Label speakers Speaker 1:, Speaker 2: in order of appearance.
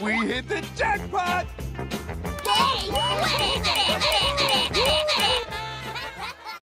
Speaker 1: We hit the jackpot!